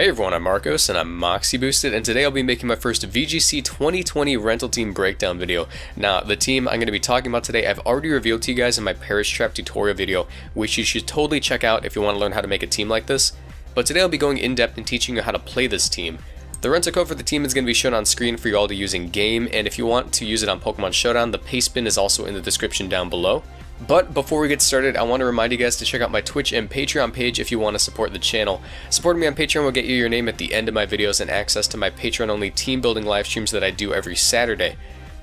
Hey everyone, I'm Marcos and I'm Moxie Boosted and today I'll be making my first VGC 2020 rental team breakdown video. Now, the team I'm going to be talking about today I've already revealed to you guys in my Perish Trap tutorial video, which you should totally check out if you want to learn how to make a team like this. But today I'll be going in depth and teaching you how to play this team. The rental code for the team is going to be shown on screen for you all to use in game, and if you want to use it on Pokemon Showdown, the paste bin is also in the description down below. But before we get started, I want to remind you guys to check out my Twitch and Patreon page if you want to support the channel. Supporting me on Patreon will get you your name at the end of my videos and access to my Patreon-only team building live streams that I do every Saturday.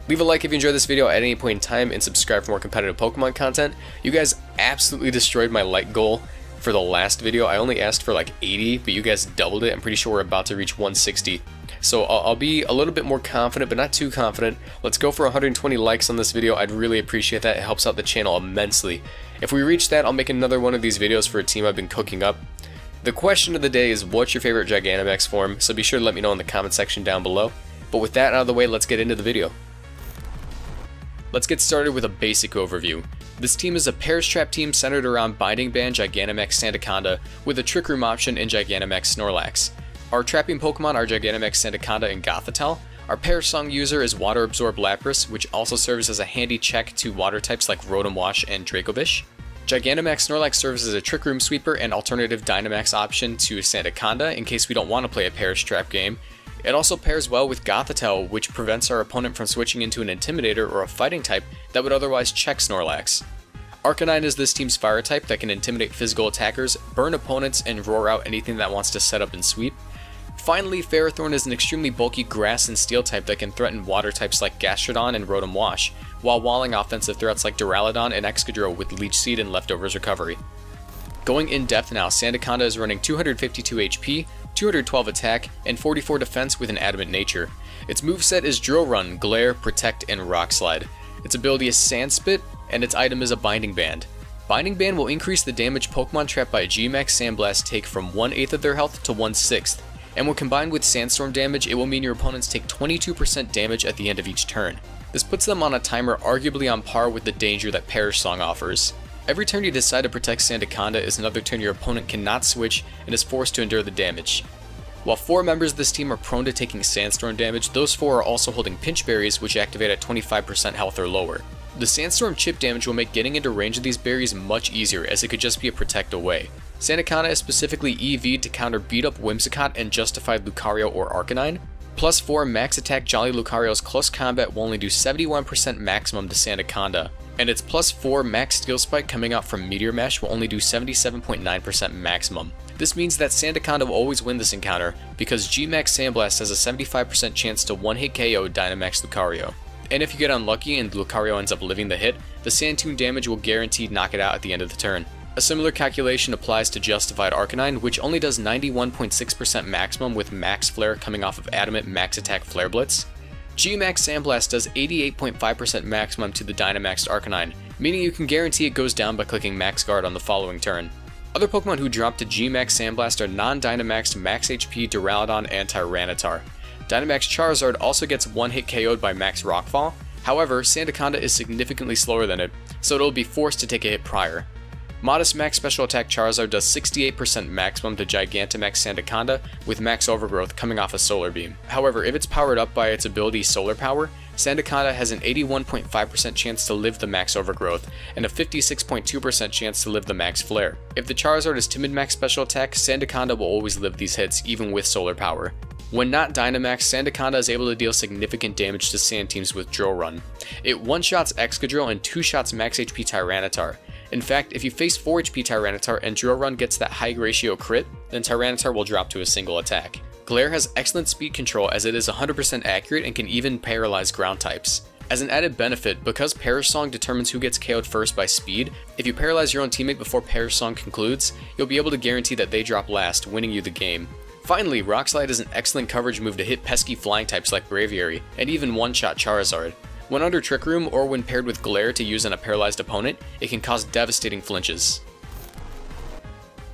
Leave a like if you enjoyed this video at any point in time and subscribe for more competitive Pokemon content. You guys absolutely destroyed my like goal for the last video. I only asked for like 80, but you guys doubled it. I'm pretty sure we're about to reach 160. So I'll, I'll, be a little bit more confident, but not too confident. Let's go for 120 likes on this video. I'd really appreciate that. It helps out the channel immensely. If we reach that, I'll make another one of these videos for a team I've been cooking up. The question of the day is what's your favorite Gigantamax form, so be sure to let me know in the comment section down below. But with that out of the way, let's get into the video. Let's get started with a basic overview. This team is a Perish Trap team centered around Binding Band Gigantamax Sandaconda with a Trick Room option in Gigantamax Snorlax. Our trapping Pokemon are Gigantamax Sandaconda and Gothitelle. Our Perish Song user is Water Absorb Lapras, which also serves as a handy check to water types like Rotom Wash and Dracovish. Gigantamax Snorlax serves as a Trick Room Sweeper and alternative Dynamax option to Sandaconda in case we don't want to play a Perish Trap game. It also pairs well with Gothitelle, which prevents our opponent from switching into an Intimidator or a Fighting type that would otherwise check Snorlax. Arcanine is this team's fire type that can intimidate physical attackers, burn opponents, and roar out anything that wants to set up and sweep. Finally, Ferrothorn is an extremely bulky grass and steel type that can threaten water types like Gastrodon and Rotom Wash, while walling offensive threats like Duraludon and Excadrill with Leech Seed and Leftovers Recovery. Going in depth now, Sandaconda is running 252 HP, 212 attack, and 44 defense with an adamant nature. Its moveset is Drill Run, Glare, Protect, and Rock Slide. Its ability is Sand Spit, and its item is a Binding Band. Binding Band will increase the damage Pokemon trapped by G-Max Sandblast take from 1 8th of their health to 1 6th, and when combined with Sandstorm damage, it will mean your opponents take 22% damage at the end of each turn. This puts them on a timer arguably on par with the danger that Perish Song offers. Every turn you decide to protect Sandaconda is another turn your opponent cannot switch and is forced to endure the damage. While four members of this team are prone to taking Sandstorm damage, those four are also holding Pinch Berries which activate at 25% health or lower. The Sandstorm chip damage will make getting into range of these berries much easier as it could just be a protect away. Sandaconda is specifically EV'd to counter beat up Whimsicott and Justified Lucario or Arcanine. Plus 4 max attack Jolly Lucario's close combat will only do 71% maximum to Sandaconda, and its plus 4 max Steelspike coming out from Meteor Mash will only do 77.9% maximum. This means that Sandaconda will always win this encounter because G-Max Sandblast has a 75% chance to one-hit KO Dynamax Lucario. And if you get unlucky and Lucario ends up living the hit, the Sand damage will guaranteed knock it out at the end of the turn. A similar calculation applies to Justified Arcanine, which only does 91.6% maximum with Max Flare coming off of Adamant Max Attack Flare Blitz. G-Max Sandblast does 88.5% maximum to the Dynamaxed Arcanine, meaning you can guarantee it goes down by clicking Max Guard on the following turn. Other Pokemon who drop to G-Max Sandblast are non-Dynamaxed Max HP Duraludon and Tyranitar. Dynamax Charizard also gets one hit KO'd by Max Rockfall, however, Sandaconda is significantly slower than it, so it'll be forced to take a hit prior. Modest Max Special Attack Charizard does 68% maximum to Gigantamax Sandaconda, with Max Overgrowth coming off a Solar Beam. However, if it's powered up by its ability Solar Power, Sandaconda has an 81.5% chance to live the Max Overgrowth, and a 56.2% chance to live the Max Flare. If the Charizard is Timid Max Special Attack, Sandaconda will always live these hits, even with Solar Power. When not Dynamax, Sandaconda is able to deal significant damage to sand teams with Drill Run. It one-shots Excadrill and two-shots max HP Tyranitar. In fact, if you face 4 HP Tyranitar and Drill Run gets that high ratio crit, then Tyranitar will drop to a single attack. Glare has excellent speed control as it is 100% accurate and can even paralyze ground types. As an added benefit, because Perish Song determines who gets KO'd first by speed, if you paralyze your own teammate before Perish Song concludes, you'll be able to guarantee that they drop last, winning you the game. Finally, Rock Slide is an excellent coverage move to hit pesky flying types like Braviary, and even one-shot Charizard. When under Trick Room or when paired with Glare to use on a paralyzed opponent, it can cause devastating flinches.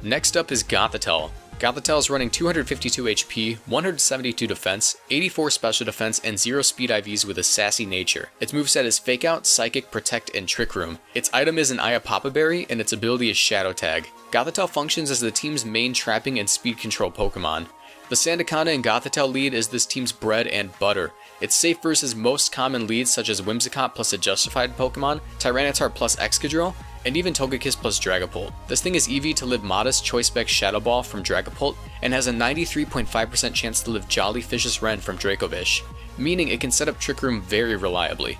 Next up is Gothitelle. Gothitelle is running 252 HP, 172 defense, 84 special defense, and 0 speed IVs with a sassy nature. Its moveset is Fake Out, Psychic, Protect, and Trick Room. Its item is an Iapapa Berry, and its ability is Shadow Tag. Gothitelle functions as the team's main trapping and speed control Pokemon. The Sandaconda and Gothitelle lead is this team's bread and butter. It's safe versus most common leads such as Whimsicott plus a Justified Pokemon, Tyranitar plus Excadrill, and even Togekiss plus Dragapult. This thing is EV to live Modest Choice Spec Shadow Ball from Dragapult, and has a 93.5% chance to live Jolly Fishious Rend from Dracovish, meaning it can set up Trick Room very reliably.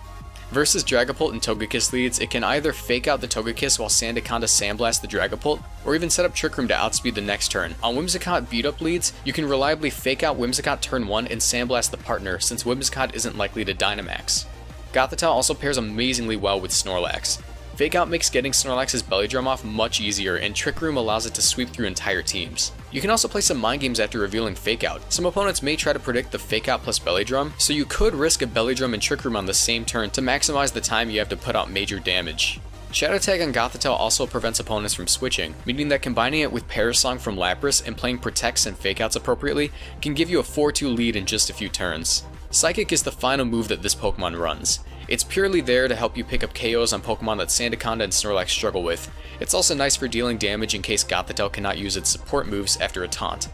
Versus Dragapult and Togekiss leads, it can either fake out the Togekiss while Sandaconda Sandblast the Dragapult, or even set up Trick Room to outspeed the next turn. On Whimsicott beat up leads, you can reliably fake out Whimsicott turn 1 and Sandblast the partner since Whimsicott isn't likely to Dynamax. Gothitelle also pairs amazingly well with Snorlax. Fake Out makes getting Snorlax's belly drum off much easier, and Trick Room allows it to sweep through entire teams. You can also play some mind games after revealing Fake Out. Some opponents may try to predict the Fake Out plus belly drum, so you could risk a belly drum and Trick Room on the same turn to maximize the time you have to put out major damage. Shadow Tag on Gothitelle also prevents opponents from switching, meaning that combining it with Perish Song from Lapras and playing Protects and Fake Outs appropriately can give you a 4-2 lead in just a few turns. Psychic is the final move that this Pokemon runs. It's purely there to help you pick up KOs on Pokemon that Sandaconda and Snorlax struggle with. It's also nice for dealing damage in case Gothitelle cannot use its support moves after a taunt.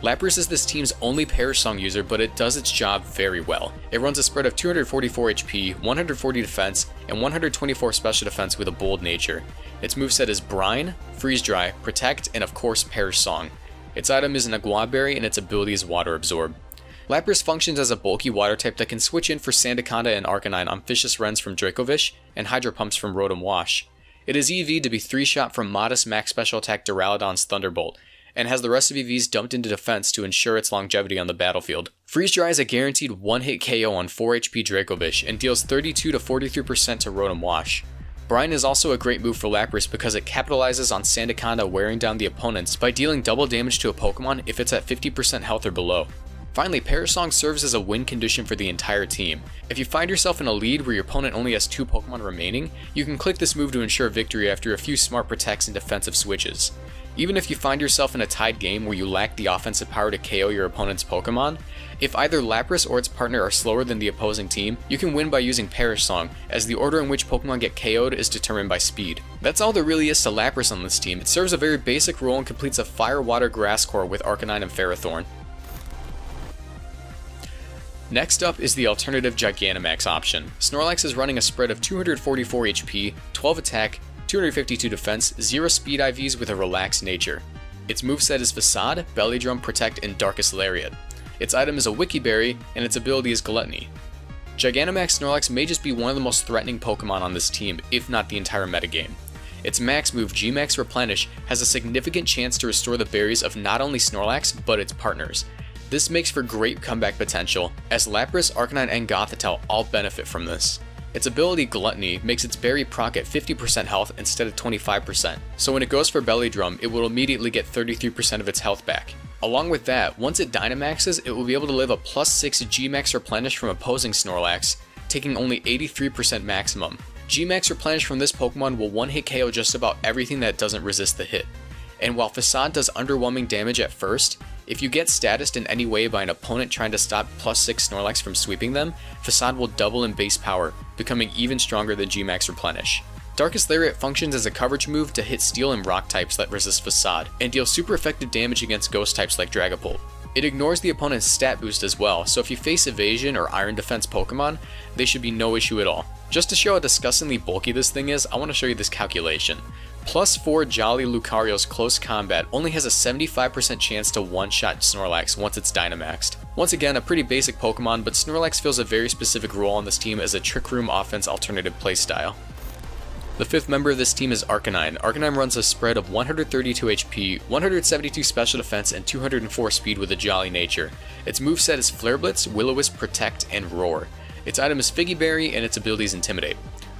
Lapras is this team's only Perish Song user, but it does its job very well. It runs a spread of 244 HP, 140 defense, and 124 special defense with a bold nature. Its moveset is Brine, Freeze Dry, Protect, and of course Perish Song. Its item is an Aguav Berry and its ability is Water Absorb. Lapras functions as a bulky water type that can switch in for Sandaconda and Arcanine on Fishious Rends from Dracovish and Hydro Pumps from Rotom Wash. It is EV to be 3-shot from modest max special attack Duraludon's Thunderbolt, and has the rest of EVs dumped into defense to ensure its longevity on the battlefield. Freeze Dry is a guaranteed 1-hit KO on 4 HP Dracovish and deals 32 to 43% to Rotom Wash. Brine is also a great move for Lapras because it capitalizes on Sandaconda wearing down the opponents by dealing double damage to a Pokemon if it's at 50% health or below. Finally, Perish Song serves as a win condition for the entire team. If you find yourself in a lead where your opponent only has two Pokemon remaining, you can click this move to ensure victory after a few smart protects and defensive switches. Even if you find yourself in a tied game where you lack the offensive power to KO your opponent's Pokemon, if either Lapras or its partner are slower than the opposing team, you can win by using Perish Song, as the order in which Pokemon get KO'd is determined by speed. That's all there really is to Lapras on this team. It serves a very basic role and completes a Fire Water Grass core with Arcanine and Ferrothorn. Next up is the alternative Gigantamax option. Snorlax is running a spread of 244 HP, 12 attack, 252 defense, 0 speed IVs with a relaxed nature. Its moveset is Facade, Belly Drum, Protect, and Darkest Lariat. Its item is a Wiki Berry, and its ability is Gluttony. Gigantamax Snorlax may just be one of the most threatening Pokemon on this team, if not the entire metagame. Its max move, Gmax Replenish, has a significant chance to restore the berries of not only Snorlax, but its partners, this makes for great comeback potential, as Lapras, Arcanine, and Gothitelle all benefit from this. Its ability Gluttony makes its berry proc at 50% health instead of 25%, so when it goes for Belly Drum, it will immediately get 33% of its health back. Along with that, once it Dynamaxes, it will be able to live a plus 6 Gmax Replenish from opposing Snorlax, taking only 83% maximum. Gmax Replenish from this Pokemon will one-hit KO just about everything that doesn't resist the hit. And while Facade does underwhelming damage at first, if you get statused in any way by an opponent trying to stop plus 6 Snorlax from sweeping them, Facade will double in base power, becoming even stronger than Gmax Replenish. Darkest Lariat functions as a coverage move to hit steel and rock types that resist Facade, and deals super effective damage against ghost types like Dragapult. It ignores the opponent's stat boost as well, so if you face Evasion or Iron Defense Pokemon, they should be no issue at all. Just to show how disgustingly bulky this thing is, I want to show you this calculation. Plus 4 Jolly Lucario's Close Combat only has a 75% chance to one-shot Snorlax once it's Dynamaxed. Once again, a pretty basic Pokemon, but Snorlax fills a very specific role on this team as a Trick Room offense alternative playstyle. The fifth member of this team is Arcanine. Arcanine runs a spread of 132 HP, 172 special defense, and 204 speed with a jolly nature. Its moveset is Flare Blitz, Will-O-Wisp, Protect, and Roar. Its item is Figy Berry, and its ability is Intimidate.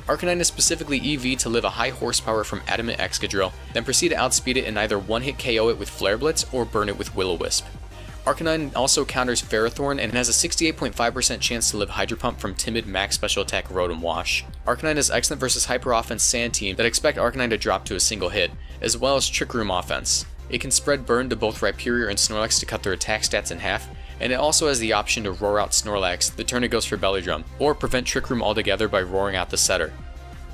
Arcanine is specifically EV to live a high horsepower from Adamant Excadrill, then proceed to outspeed it and either one-hit KO it with Flare Blitz or burn it with Will-O-Wisp. Arcanine also counters Ferrothorn and has a 68.5% chance to live Hydro Pump from Timid Max Special Attack Rotom Wash. Arcanine is excellent versus Hyper Offense Sand Team that expect Arcanine to drop to a single hit, as well as Trick Room Offense. It can spread Burn to both Rhyperior and Snorlax to cut their attack stats in half, and it also has the option to roar out Snorlax the turn it goes for Belly Drum, or prevent Trick Room altogether by roaring out the setter.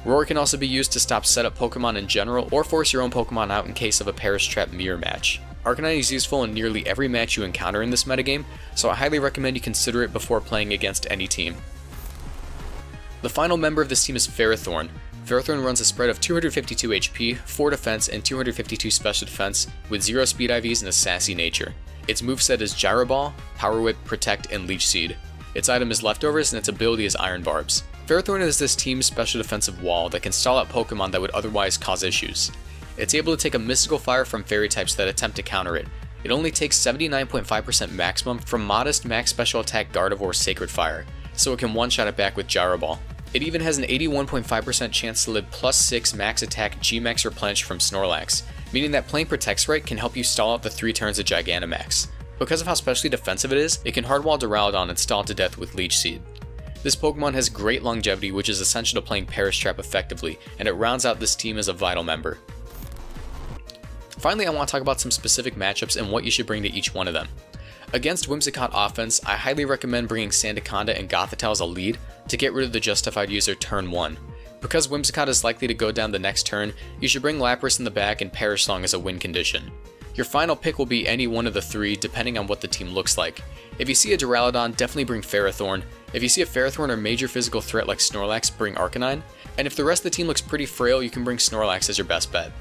Roar can also be used to stop setup Pokemon in general or force your own Pokemon out in case of a Perish Trap mirror match. Arcanine is useful in nearly every match you encounter in this metagame, so I highly recommend you consider it before playing against any team. The final member of this team is Ferrothorn. Ferrothorn runs a spread of 252 HP, 4 defense, and 252 special defense, with 0 speed IVs and a sassy nature. Its moveset is Gyro Ball, Power Whip, Protect, and Leech Seed. Its item is Leftovers, and its ability is Iron Barbs. Ferrothorn is this team's special defensive wall that can stall out Pokemon that would otherwise cause issues. It's able to take a mystical fire from fairy types that attempt to counter it. It only takes 79.5% maximum from modest max special attack Gardevoir Sacred Fire, so it can one-shot it back with Gyro Ball. It even has an 81.5% chance to live plus 6 max attack G-Max Replenish from Snorlax, meaning that playing Protect Sprite can help you stall out the 3 turns of Gigantamax. Because of how specially defensive it is, it can hardwall Duraludon and stall to death with Leech Seed. This Pokemon has great longevity which is essential to playing Perish Trap effectively, and it rounds out this team as a vital member. Finally, I want to talk about some specific matchups and what you should bring to each one of them. Against Whimsicott offense, I highly recommend bringing Sandaconda and Gothitelle as a lead to get rid of the Justified user turn 1. Because Whimsicott is likely to go down the next turn, you should bring Lapras in the back and Perish Song as a win condition. Your final pick will be any one of the three depending on what the team looks like. If you see a Duraludon, definitely bring Ferrothorn. If you see a Ferrothorn or major physical threat like Snorlax, bring Arcanine. And if the rest of the team looks pretty frail, you can bring Snorlax as your best bet.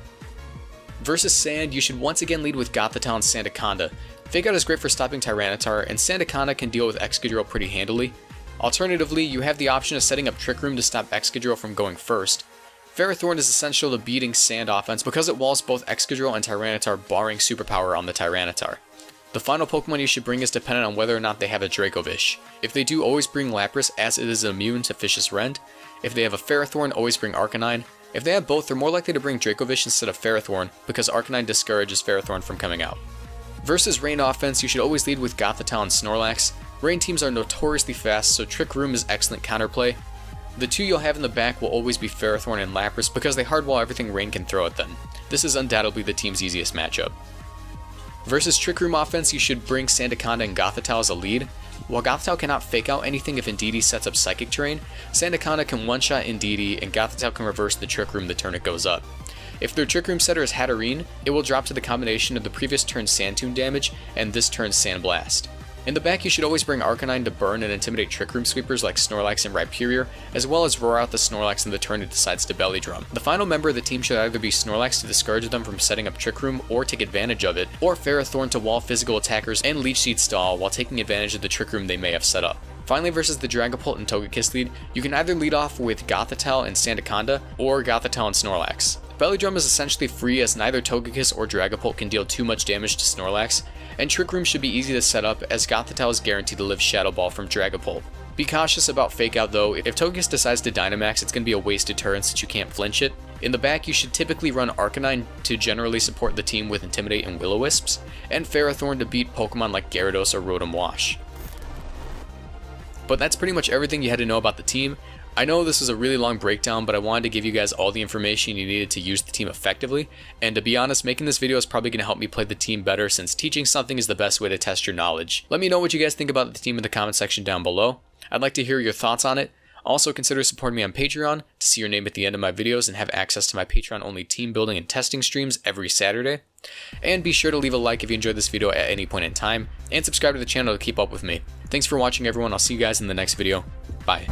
Versus Sand, you should once again lead with Gothitelle and Sandaconda, Fake Out is great for stopping Tyranitar, and Sandaconda can deal with Excadrill pretty handily. Alternatively, you have the option of setting up Trick Room to stop Excadrill from going first. Ferrothorn is essential to beating Sand offense because it walls both Excadrill and Tyranitar barring Superpower on the Tyranitar. The final Pokemon you should bring is dependent on whether or not they have a Dracovish. If they do, always bring Lapras as it is immune to Fishious Rend. If they have a Ferrothorn, always bring Arcanine. If they have both, they're more likely to bring Dracovish instead of Ferrothorn because Arcanine discourages Ferrothorn from coming out. Versus Rain offense, you should always lead with Gothitelle and Snorlax. Rain teams are notoriously fast, so Trick Room is excellent counterplay. The two you'll have in the back will always be Ferrothorn and Lapras because they hardwall everything Rain can throw at them. This is undoubtedly the team's easiest matchup. Versus Trick Room offense, you should bring Sandaconda and Gothitelle as a lead. While Gothitelle cannot fake out anything if Indeedee sets up Psychic Terrain, Sandaconda can one-shot Indeedee and Gothitelle can reverse the Trick Room the turn it goes up. If their Trick Room setter is Hatterene, it will drop to the combination of the previous turn's Sand Tomb damage and this turn's Sand Blast. In the back, you should always bring Arcanine to burn and intimidate Trick Room sweepers like Snorlax and Rhyperior, as well as roar out the Snorlax in the turn it decides to Belly Drum. The final member of the team should either be Snorlax to discourage them from setting up Trick Room or take advantage of it, or Ferrothorn to wall physical attackers and Leech Seed stall while taking advantage of the Trick Room they may have set up. Finally, versus the Dragapult and Togekiss lead, you can either lead off with Gothitelle and Sandaconda, or Gothitelle and Snorlax. Belly Drum is essentially free as neither Togekiss or Dragapult can deal too much damage to Snorlax, and Trick Room should be easy to set up as Gothitelle is guaranteed to live Shadow Ball from Dragapult. Be cautious about Fake Out though, if Togekiss decides to Dynamax it's going to be a wasted turn since you can't flinch it. In the back you should typically run Arcanine to generally support the team with Intimidate and Will-O-Wisps, and Ferrothorn to beat Pokemon like Gyarados or Rotom Wash. But that's pretty much everything you had to know about the team. I know this was a really long breakdown, but I wanted to give you guys all the information you needed to use the team effectively, and to be honest, making this video is probably going to help me play the team better since teaching something is the best way to test your knowledge. Let me know what you guys think about the team in the comment section down below. I'd like to hear your thoughts on it. Also consider supporting me on Patreon to see your name at the end of my videos and have access to my Patreon only team building and testing streams every Saturday. And be sure to leave a like if you enjoyed this video at any point in time, and subscribe to the channel to keep up with me. Thanks for watching everyone, I'll see you guys in the next video. Bye.